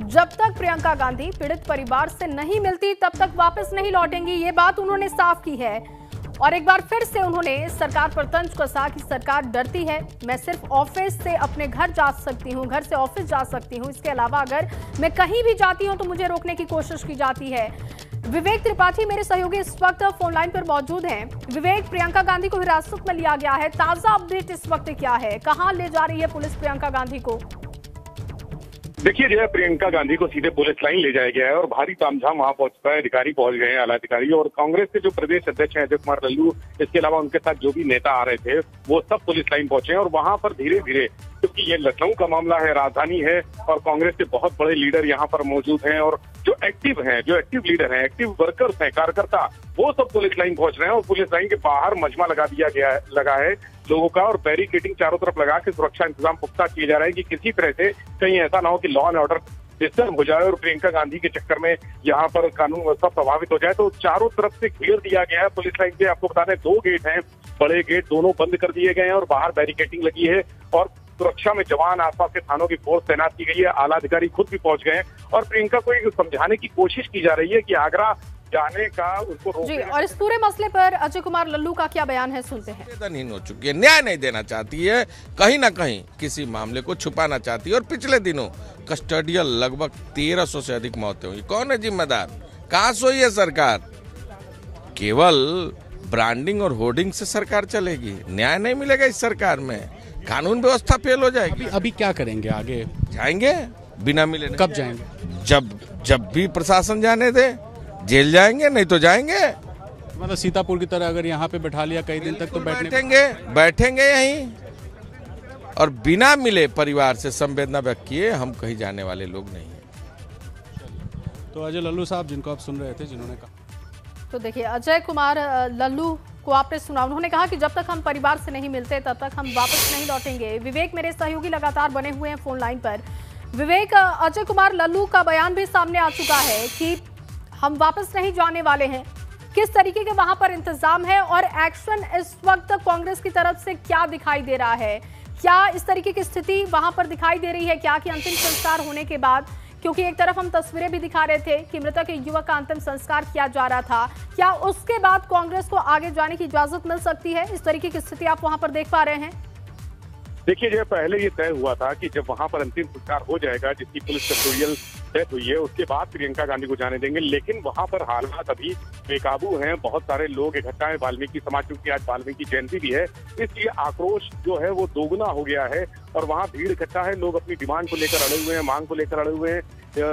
जब तक प्रियंका गांधी पीड़ित परिवार से नहीं मिलती, तब तक वापस नहीं लौटेंगी, ये बात उन्होंने साफ़ की है। और एक बार फिर से उन्होंने सरकार पर तंज कसा कि सरकार डरती है। मैं सिर्फ़ ऑफ़िस से अपने घर जा सकती हूँ, घर से ऑफ़िस जा सकती हूँ। इसके अलावा अगर मैं कहीं भी जाती हूँ तो मुझे रोकने की कोशिश की जाती है। विवेक त्रिपाठी मेरे सहयोगी इस वक्त फ़ोन लाइन पर मौजूद हैं। विवेक, प्रियंका गांधी को हिरासत में लिया गया है। ताज़ा अपडेट इस वक्त क्या है? कहाँ ले जा रही है पुलिस प्रियंका गांधी को? देखिए, जो है, प्रियंका गांधी को सीधे पुलिस लाइन ले जाया गया है और भारी तामझाम वहाँ पहुँचता है। अधिकारी पहुँच गए हैं आला अधिकारी और कांग्रेस के जो प्रदेश अध्यक्ष हैं, अजय कुमार लल्लू, इसके अलावा उनके साथ जो भी नेता आ रहे थे, वो सब पुलिस लाइन पहुँचे और वहाँ पर धीरे धीरे क्योंकि ये लखनऊ का मामला है, राजधानी है और कांग्रेस के बहुत बड़े लीडर यहाँ पर मौजूद हैं और जो एक्टिव हैं, जो एक्टिव लीडर हैं एक्टिव वर्कर्स हैं, कार्यकर्ता, वो सब पुलिस लाइन पहुँच रहे हैं और पुलिस लाइन के बाहर मजमा लगा दिया गया लगा है लोगों का और बैरिकेटिंग चारों तरफ़ लगा के सुरक्षा इंतज़ाम पुख्ता किए जा रहे हैं कि किसी तरह से कहीं ऐसा ना हो कि लॉ एंड ऑर्डर डिस्टर्ब हो जाए और प्रियंका गांधी के चक्कर में यहाँ पर कानून व्यवस्था प्रभावित हो जाए। तो चारों तरफ़ से घेर दिया गया है पुलिस लाइन के आपको बता दें दो गेट हैं, बड़े गेट दोनों बंद कर दिए गए हैं और बाहर बैरिकेटिंग लगी है और सुरक्षा में जवान आसपास के थानों की फोर्स तैनात की गई है आला अधिकारी खुद भी पहुँच गए हैं और प्रियंका को समझाने की कोशिश की जा रही है कि आगरा जाने का उनको रोक जी और इस पूरे मसले पर अजय कुमार लल्लू का क्या बयान है सुनते हैं। हो चुकी है न्याय नहीं देना चाहती है कहीं ना कहीं किसी मामले को छुपाना चाहती है और पिछले दिनों कस्टडियल लगभग तेरह सौ से अधिक मौतें हुई। कौन है जिम्मेदार? कहाँ सोई है सरकार? केवल ब्रांडिंग और होर्डिंग से सरकार चलेगी। न्याय नहीं मिलेगा इस सरकार में। कानून व्यवस्था फेल हो जाएगी। अभी अभी क्या करेंगे आगे? जाएँगे? बिना मिले कब जाएँगे? जब जब भी प्रशासन जाने दे जेल जाएँगे नहीं तो जाएँगे। मतलब सीतापुर की तरह अगर यहाँ पे बैठा लिया कई दिन तक तो बैठेंगे बैठेंगे यहीं। और बिना मिले परिवार से संवेदना व्यक्त किए हम कहीं जाने वाले लोग नहीं हैं। तो अजय लल्लू साहब जिनको आप सुन रहे थे जिन्होंने कहा। तो देखिए अजय कुमार लल्लू को आपने सुना। उन्होंने कहा कि जब तक हम परिवार से नहीं मिलते, तब तक हम वापस नहीं लौटेंगे। विवेक मेरे सहयोगी लगातार बने हुए हैं फ़ोन लाइन पर। विवेक, अजय कुमार लल्लू का बयान भी सामने आ चुका है कि हम वापस नहीं जाने वाले हैं। किस तरीके के वहाँ पर इंतज़ाम है और एक्शन इस वक्त कांग्रेस की तरफ़ से क्या दिखाई दे रहा है? क्या इस तरीके की स्थिति वहाँ पर दिखाई दे रही है? क्या कि अंतिम संस्कार होने के बाद? क्योंकि एक तरफ़ हम तस्वीरें भी दिखा रहे थे कि मृतक युवक का अंतिम संस्कार किया जा रहा था। क्या उसके बाद कांग्रेस को आगे जाने की इजाज़त मिल सकती है? इस तरीके की स्थिति आप वहाँ पर देख पा रहे हैं। देखिए, जो पहले ये तय हुआ था कि जब वहाँ पर अंतिम संस्कार हो जाएगा, जिसकी पुलिस कस्टोरियल डेथ हुई है, उसके बाद प्रियंका गांधी को जाने देंगे, लेकिन वहाँ पर हालात अभी बेकाबू हैं। बहुत सारे लोग इकट्ठा हैं। वाल्मीकि समाज, क्योंकि आज वाल्मीकि जयंती भी है, इसलिए आक्रोश जो है वो दोगुना हो गया है और वहाँ भीड़ इकट्ठा है। लोग अपनी डिमांड को लेकर अड़े हुए हैं, मांग को लेकर अड़े हुए हैं।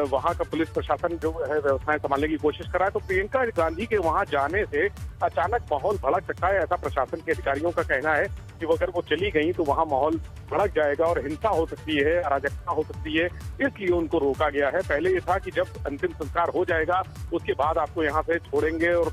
वहाँ का पुलिस प्रशासन जो है, व्यवस्थाएँ संभालने की कोशिश कर है। तो प्रियंका गांधी के वहाँ जाने से अचानक माहौल भड़क सकता है, ऐसा प्रशासन के अधिकारियों का कहना है कि अगर वो चली गई तो वहाँ माहौल भड़क जाएगा और हिंसा हो सकती है, अराजकता हो सकती है, इसलिए उनको रोका गया है। पहले ये था कि जब अंतिम संस्कार हो जाएगा, उसके बाद आपको यहाँ से छोड़ेंगे। और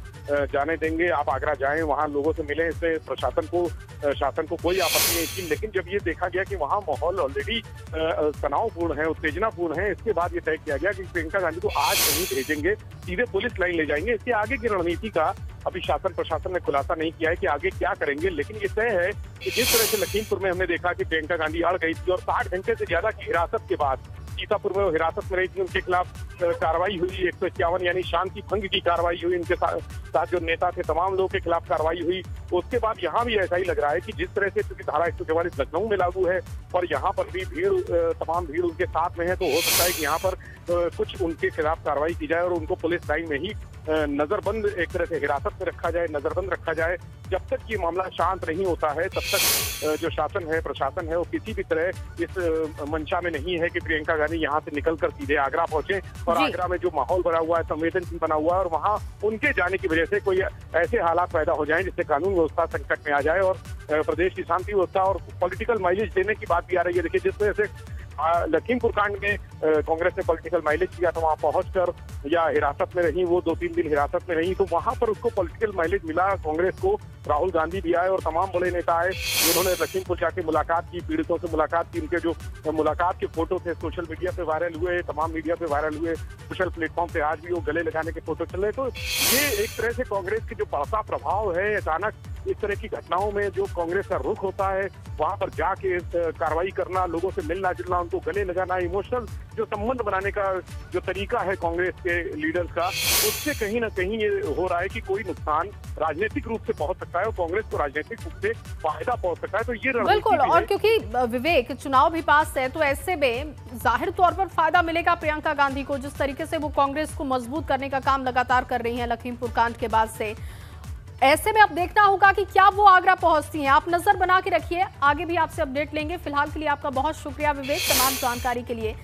जाने देंगे। आप आगरा जाएँ, वहाँ लोगों से मिलें, इससे प्रशासन को शासन को कोई आपत्ति नहीं थी लेकिन जब ये देखा गया कि वहाँ माहौल ऑलरेडी तनावपूर्ण है, उत्तेजनापूर्ण है, इसके बाद ये तय किया गया कि प्रियंका गांधी को आज नहीं भेजेंगे, सीधे पुलिस लाइन ले जाएँगे। इसके आगे की रणनीति का अभी शासन, प्रशासन ने खुलासा नहीं किया है कि आगे क्या करेंगे। लेकिन ये तय है कि जिस तरह से लखीमपुर में हमने देखा कि प्रियंका गांधी अड़ गई थी और साठ घंटे से ज़्यादा की हिरासत के बाद सीतापुर में वो हिरासत में रही थी, उनके खिलाफ कार्रवाई हुई, एक सौ इक्यावन यानी शांति भंग की कार्रवाई हुई, उनके साथ जो नेता थे, तमाम लोगों के खिलाफ कार्रवाई हुई। उसके बाद यहाँ भी ऐसा ही लग रहा है कि जिस तरह से क्योंकि धारा एक सौ चौवालीस लखनऊ में लागू है, और यहाँ पर भी भीड़ तमाम भीड़ उनके साथ में है तो हो सकता है कि यहाँ पर कुछ उनके खिलाफ कार्रवाई की जाए और उनको पुलिस लाइन में ही नजरबंद एक तरह से हिरासत में रखा जाए, नजरबंद रखा जाए। जब तक ये मामला शांत नहीं होता है तब तक जो शासन है प्रशासन है वो किसी भी तरह इस मंशा में नहीं है कि प्रियंका गांधी यहाँ से निकलकर सीधे आगरा पहुँचे और आगरा में जो माहौल बना हुआ है संवेदनशील बना हुआ है और वहाँ उनके जाने की वजह से कोई ऐसे हालात पैदा हो जाए जिससे कानून व्यवस्था संकट में आ जाए और प्रदेश की शांति व्यवस्था और पॉलिटिकल माइलेज देने की बात भी आ रही है। देखिए जिस वजह से लखीमपुर कांड में कांग्रेस ने पॉलिटिकल माइलेज किया था, वहाँ पहुंचकर या हिरासत में रही, वो दो तीन दिन हिरासत में रही तो वहाँ पर उसको पॉलिटिकल माइलेज मिला, कांग्रेस को राहुल गांधी भी आए और तमाम बड़े नेता आए उन्होंने लखीमपुर जाके मुलाकात की, पीड़ितों से मुलाकात की, उनके जो मुलाकात के फ़ोटो थे, सोशल मीडिया पे वायरल हुए, तमाम मीडिया पे वायरल हुए, सोशल प्लेटफॉर्म पे आज भी वो गले लगाने के फ़ोटो चल रहे तो ये एक तरह से कांग्रेस के जो बढ़ता प्रभाव है, अचानक इस तरह की घटनाओं में जो कांग्रेस का रुख होता है वहाँ पर जाके कार्रवाई करना लोगों से मिलना जुलना उनको गले लगाना इमोशनल जो संबंध बनाने का जो तरीका है कांग्रेस के लीडर्स का उससे कहीं ना कहीं ये हो रहा है कि कोई नुकसान राजनीतिक रूप से पहुँच सकता है और कांग्रेस को राजनीतिक रूप से फ़ायदा पहुँच सकता है। तो ये बिल्कुल और क्योंकि विवेक चुनाव भी पास है तो ऐसे में ज़ाहिर तौर पर फ़ायदा मिलेगा प्रियंका गांधी को जिस तरीके से वो कांग्रेस को मज़बूत करने का काम लगातार कर रही है लखीमपुर कांड के बाद से। ऐसे में अब देखना होगा कि क्या वो आगरा पहुँचती हैं। आप नज़र बना के रखिए। आगे भी आपसे अपडेट लेंगे। फ़िलहाल के लिए आपका बहुत शुक्रिया विवेक, तमाम जानकारी के लिए।